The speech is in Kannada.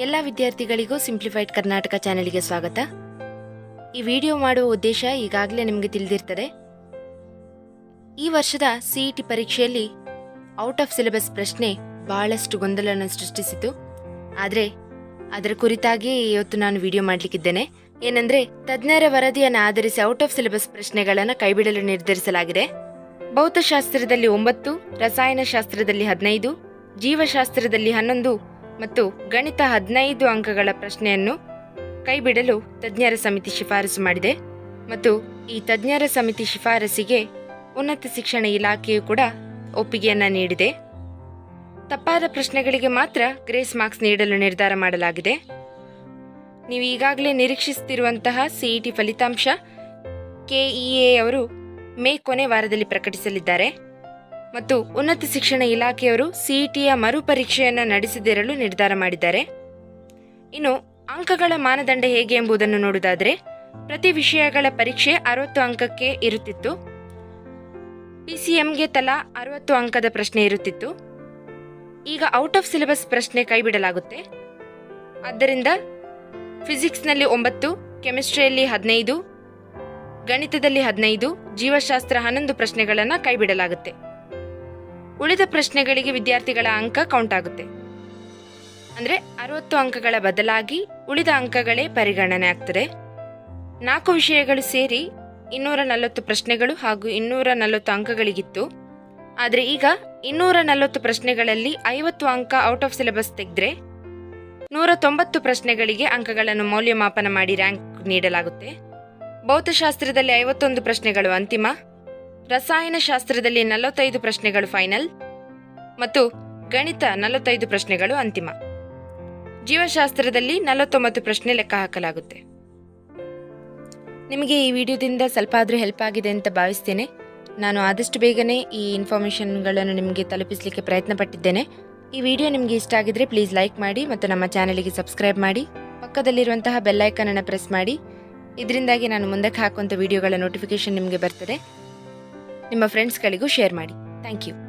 ಎಲ್ಲ ವಿದ್ಯಾರ್ಥಿಗಳಿಗೂ ಸಿಂಪ್ಲಿಫೈಡ್ ಕರ್ನಾಟಕ ಚಾನೆಲ್ಗೆ ಸ್ವಾಗತ. ಈ ವಿಡಿಯೋ ಮಾಡುವ ಉದ್ದೇಶ ಈಗಾಗಲೇ ನಿಮಗೆ ತಿಳಿದಿರ್ತದೆ. ಈ ವರ್ಷದ ಸಿಇಟಿ ಪರೀಕ್ಷೆಯಲ್ಲಿ ಔಟ್ ಆಫ್ ಸಿಲೆಬಸ್ ಪ್ರಶ್ನೆ ಬಹಳಷ್ಟು ಗೊಂದಲವನ್ನು ಸೃಷ್ಟಿಸಿತು. ಆದರೆ ಅದರ ಕುರಿತಾಗಿ ಇವತ್ತು ನಾನು ವಿಡಿಯೋ ಮಾಡಲಿಕ್ಕಿದ್ದೇನೆ. ಏನಂದ್ರೆ, ತಜ್ಞರ ವರದಿಯನ್ನು ಆಧರಿಸಿ ಔಟ್ ಆಫ್ ಸಿಲೆಬಸ್ ಪ್ರಶ್ನೆಗಳನ್ನು ಕೈಬಿಡಲು ನಿರ್ಧರಿಸಲಾಗಿದೆ. ಭೌತಶಾಸ್ತ್ರದಲ್ಲಿ ಒಂಬತ್ತು, ರಸಾಯನಶಾಸ್ತ್ರದಲ್ಲಿ ಹದಿನೈದು, ಜೀವಶಾಸ್ತ್ರದಲ್ಲಿ ಹನ್ನೊಂದು ಮತ್ತು ಗಣಿತ ಹದಿನೈದು ಅಂಕಗಳ ಪ್ರಶ್ನೆಯನ್ನು ಕೈಬಿಡಲು ತಜ್ಞರ ಸಮಿತಿ ಶಿಫಾರಸು ಮಾಡಿದೆ ಮತ್ತು ಈ ತಜ್ಞರ ಸಮಿತಿ ಶಿಫಾರಸಿಗೆ ಉನ್ನತ ಶಿಕ್ಷಣ ಇಲಾಖೆಯು ಕೂಡ ಒಪ್ಪಿಗೆಯನ್ನು ನೀಡಿದೆ. ತಪ್ಪಾದ ಪ್ರಶ್ನೆಗಳಿಗೆ ಮಾತ್ರ ಗ್ರೇಸ್ ಮಾರ್ಕ್ಸ್ ನೀಡಲು ನಿರ್ಧಾರ ಮಾಡಲಾಗಿದೆ. ನೀವು ಈಗಾಗಲೇ ನಿರೀಕ್ಷಿಸುತ್ತಿರುವಂತಹ ಸಿಇಟಿ ಫಲಿತಾಂಶ ಕೆಇಎ ಅವರು ಮೇ ಕೊನೆ ವಾರದಲ್ಲಿ ಪ್ರಕಟಿಸಲಿದ್ದಾರೆ. ಮತ್ತು ಉನ್ನತ ಶಿಕ್ಷಣ ಇಲಾಖೆಯವರು ಸಿಇಟಿಯ ಮರುಪರೀಕ್ಷೆಯನ್ನು ನಡೆಸದಿರಲು ನಿರ್ಧಾರ ಮಾಡಿದ್ದಾರೆ. ಇನ್ನು ಅಂಕಗಳ ಮಾನದಂಡ ಹೇಗೆ ಎಂಬುದನ್ನು ನೋಡುವುದಾದರೆ, ಪ್ರತಿ ವಿಷಯಗಳ ಪರೀಕ್ಷೆ ಅರವತ್ತು ಅಂಕಕ್ಕೆ ಇರುತ್ತಿತ್ತು. ಪಿಸಿಎಂಗೆ ತಲಾ ಅರವತ್ತು ಅಂಕದ ಪ್ರಶ್ನೆ ಇರುತ್ತಿತ್ತು. ಈಗ ಔಟ್ ಆಫ್ ಸಿಲೆಬಸ್ ಪ್ರಶ್ನೆ ಕೈಬಿಡಲಾಗುತ್ತೆ. ಆದ್ದರಿಂದ ಫಿಸಿಕ್ಸ್ನಲ್ಲಿ ಒಂಬತ್ತು, ಕೆಮಿಸ್ಟ್ರಿಯಲ್ಲಿ ಹದಿನೈದು, ಗಣಿತದಲ್ಲಿ ಹದಿನೈದು, ಜೀವಶಾಸ್ತ್ರ ಹನ್ನೊಂದು ಪ್ರಶ್ನೆಗಳನ್ನು ಕೈಬಿಡಲಾಗುತ್ತೆ. ಉಳಿದ ಪ್ರಶ್ನೆಗಳಿಗೆ ವಿದ್ಯಾರ್ಥಿಗಳ ಅಂಕ ಕೌಂಟ್ ಆಗುತ್ತೆ. ಅಂದರೆ ಅರವತ್ತು ಅಂಕಗಳ ಬದಲಾಗಿ ಉಳಿದ ಅಂಕಗಳೇ ಪರಿಗಣನೆ ಆಗ್ತದೆ. ನಾಲ್ಕು ವಿಷಯಗಳು ಸೇರಿ ಇನ್ನೂರ ನಲವತ್ತು ಪ್ರಶ್ನೆಗಳು ಹಾಗೂ ಇನ್ನೂರ ನಲವತ್ತು ಅಂಕಗಳಿಗಿತ್ತು. ಆದರೆ ಈಗ ಇನ್ನೂರ ನಲವತ್ತು ಪ್ರಶ್ನೆಗಳಲ್ಲಿ ಐವತ್ತು ಅಂಕ ಔಟ್ ಆಫ್ ಸಿಲೆಬಸ್ ತೆಗೆದ್ರೆ ನೂರ ತೊಂಬತ್ತು ಪ್ರಶ್ನೆಗಳಿಗೆ ಅಂಕಗಳನ್ನು ಮೌಲ್ಯಮಾಪನ ಮಾಡಿ ರ್ಯಾಂಕ್ ನೀಡಲಾಗುತ್ತೆ. ಭೌತಶಾಸ್ತ್ರದಲ್ಲಿ ಐವತ್ತೊಂದು ಪ್ರಶ್ನೆಗಳು ಅಂತಿಮ. ರಸಾಯನಶಾಸ್ತ್ರದಲ್ಲಿ ನಲವತ್ತೈದು ಪ್ರಶ್ನೆಗಳು ಫೈನಲ್ ಮತ್ತು ಗಣಿತ ನಲವತ್ತೈದು ಪ್ರಶ್ನೆಗಳು ಅಂತಿಮ. ಜೀವಶಾಸ್ತ್ರದಲ್ಲಿ ನಲವತ್ತೊಂಬತ್ತು ಪ್ರಶ್ನೆ ಲೆಕ್ಕ ಹಾಕಲಾಗುತ್ತೆ. ನಿಮಗೆ ಈ ವಿಡಿಯೋದಿಂದ ಸ್ವಲ್ಪ ಆದರೂ ಹೆಲ್ಪ್ ಆಗಿದೆ ಅಂತ ಭಾವಿಸ್ತೇನೆ. ನಾನು ಆದಷ್ಟು ಬೇಗನೆ ಈ ಇನ್ಫಾರ್ಮೇಷನ್ಗಳನ್ನು ನಿಮಗೆ ತಲುಪಿಸಲಿಕ್ಕೆ ಪ್ರಯತ್ನ ಪಟ್ಟಿದ್ದೇನೆ ಈ ವಿಡಿಯೋ ನಿಮಗೆ ಇಷ್ಟ ಆಗಿದ್ರೆ ಪ್ಲೀಸ್ ಲೈಕ್ ಮಾಡಿ ಮತ್ತು ನಮ್ಮ ಚಾನಲಿಗೆ ಸಬ್ಸ್ಕ್ರೈಬ್ ಮಾಡಿ. ಪಕ್ಕದಲ್ಲಿರುವಂತಹ ಬೆಲ್ಲೈಕನನ್ನು ಪ್ರೆಸ್ ಮಾಡಿ. ಇದರಿಂದಾಗಿ ನಾನು ಮುಂದಕ್ಕೆ ಹಾಕುವಂಥ ವಿಡಿಯೋಗಳ ನೋಟಿಫಿಕೇಶನ್ ನಿಮಗೆ ಬರ್ತದೆ. ನಿಮ್ಮ ಫ್ರೆಂಡ್ಸ್ಗಳಿಗೂ ಶೇರ್ ಮಾಡಿ. Thank you